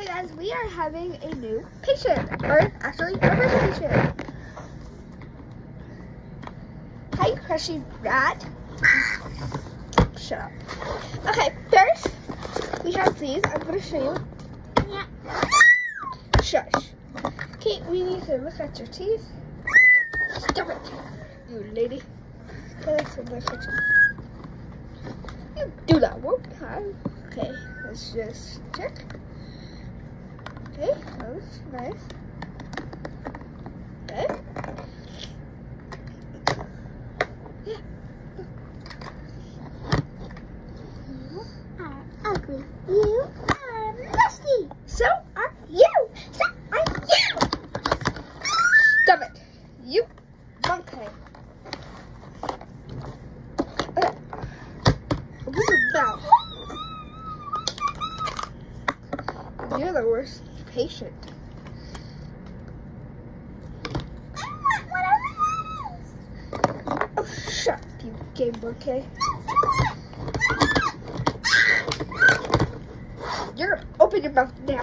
Okay, guys, we are having a new patient, or actually, our first patient. Hi, crushy rat. Shut up. Okay, first we have these. I'm gonna show you. Yeah. Shush. Okay, we need to look at your teeth. Stop it, you lady. Okay, let's look at your. You do that one time. Okay, let's just check. Okay, that looks nice. Okay. Yeah. You are ugly. You are musty. So are you. So are you. Stop it. You monkey. Okay. Open your mouth. You're the worst patient. I want one of those. Oh, shut gay monkey. You're open your mouth now.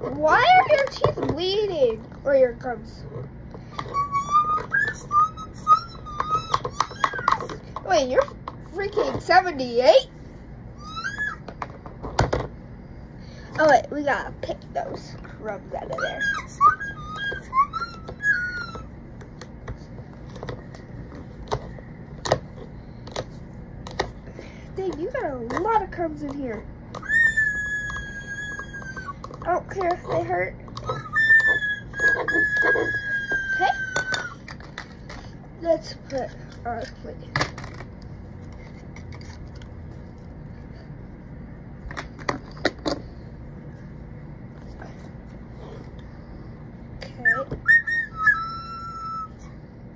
Why are your teeth bleeding? Or your gums? Wait, you're freaking 78? Oh wait, we gotta pick those crumbs out of there. You got a lot of crumbs in here. I don't care if they hurt. Okay. Let's put our plate. Okay.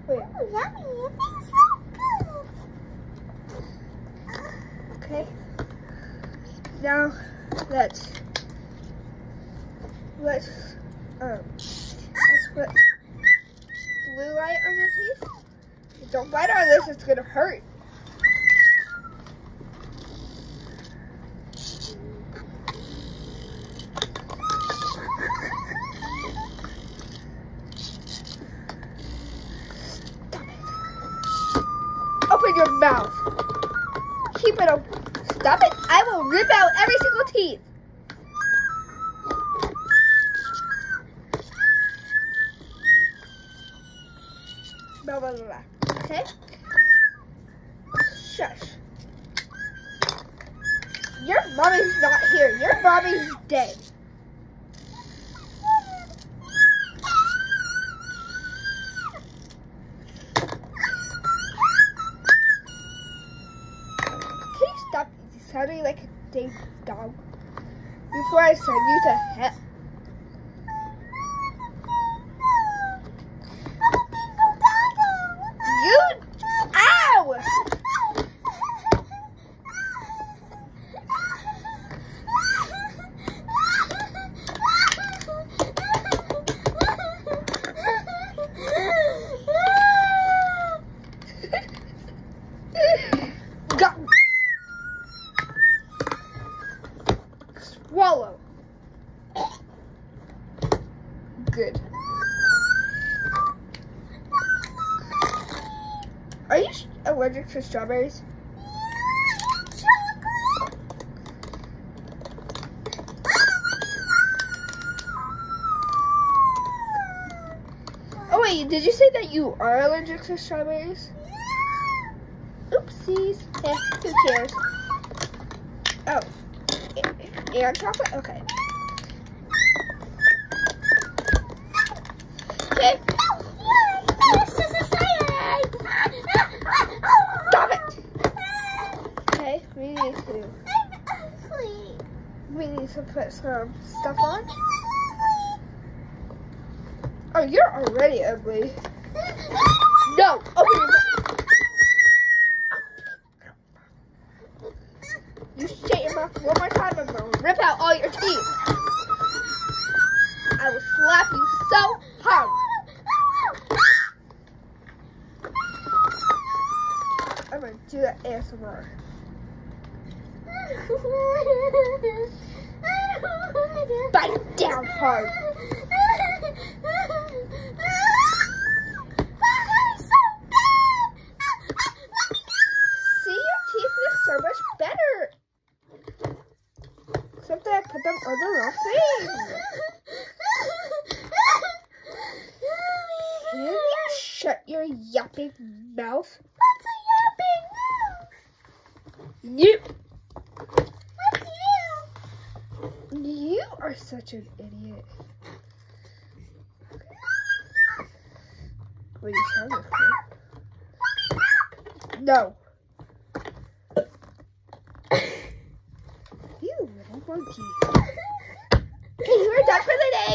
Wait, Oh, yummy. It tastes so good. Okay. Now let's let's um let's put blue light on your Don't bite on this; it's gonna hurt. Open your mouth. Keep it open. Stop it. I will rip out every single teeth. Blah, blah, blah, blah. Okay? Shush. Your mommy's not here. Your mommy's dead. Can you stop sounding like a dead dog before I send you to hell? Swallow. Good. Are you allergic to strawberries? Oh wait, did you say that you are allergic to strawberries? Oopsies. Eh, who cares? Oh. A- And chocolate? Okay. Okay. Stop it! Okay, we need to we need to put some stuff on. Oh, you're already ugly. No! Open your mouth. You shut your mouth one more time, I'm gonna rip I will slap you so hard. I'm gonna do the ASMR. Bite down hard. See, your teeth look so much better. Except that I put them on the wrong thing. Can you shut your yapping mouth? You, you are such an idiot. You sound like. No. You little monkey. Okay, you are done for the day.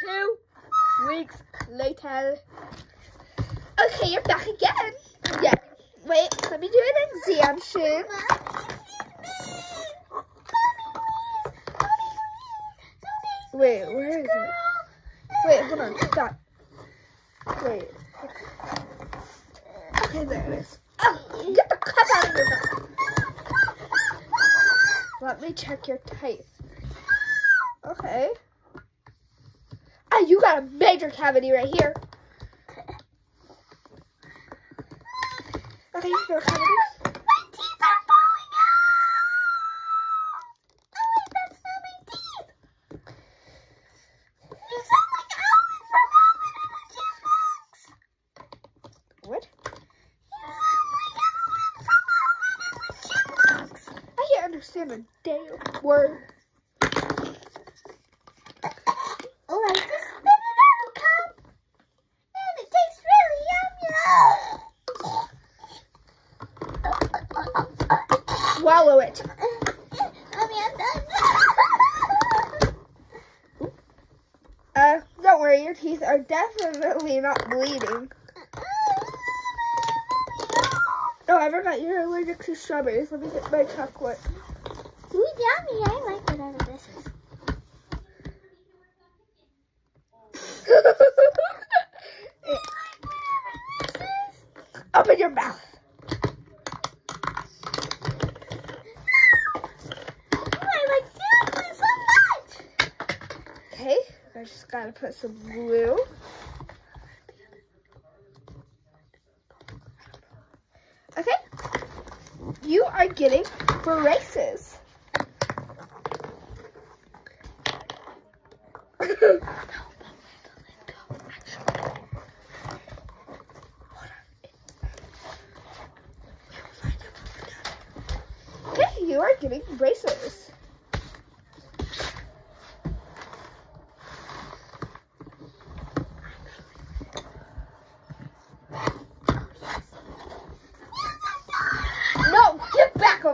Two weeks Okay, you're back again. Yeah. Wait, let me do an exam soon. Wait, where is it? Wait, hold on. Stop. Wait. Okay, there it is. Oh, get the cup out of your mouth. Let me check your teeth. Okay. Ah, you got a major cavity right here. Okay, your cavities. My teeth are falling out! Oh wait, that's not my teeth! you feel cavities? What? You sound like Alvin from Alvin the. I can't understand a damn word. Oh, I just spit it out, Cup. And it tastes really yum. Swallow it. Mommy, I'm done. Uh, don't worry, your teeth are definitely not bleeding. Oh, I forgot you're allergic to strawberries. Let me get my chocolate. Ooh, yummy. I like whatever this is. Open your mouth. Oh, I like chocolate so much. Okay, I just gotta put some glue. Okay, you are getting braces. Okay, you are getting braces. No, get back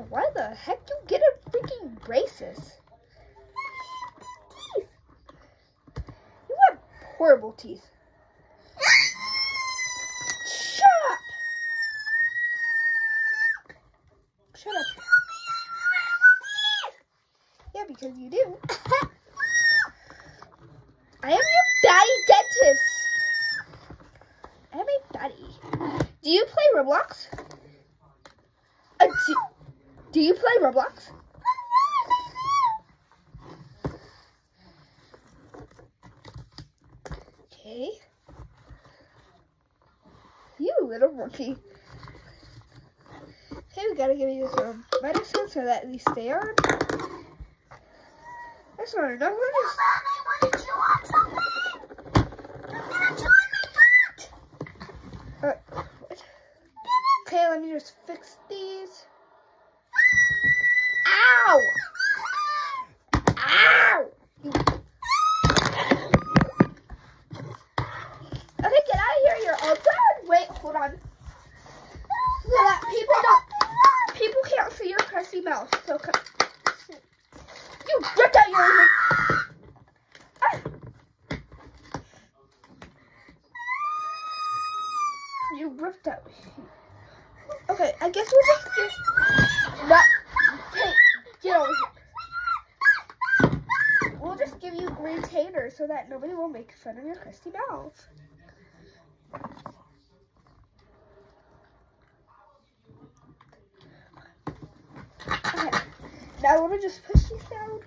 why the heck do you get a freaking braces? You have horrible teeth. Shut up. Shut up. Yeah, because you do. I am your daddy dentist. I am a daddy. Do you play Roblox? Do, you play Roblox? Okay. You little monkey. Okay, we gotta give you some medicine so that these stay on. That's not enough. We're just Uh, what? Okay, let me just fix these. Ow! Ow! Okay, get out of here. You're all done. hold on. So that people don't, people can't mouth. So come. You ripped out your. Ah. You ripped out. Okay, I guess we'll just get. That. Hey, get over here. We'll just give you green taters so that nobody will make fun of your crusty mouth. Now I want to just push these down.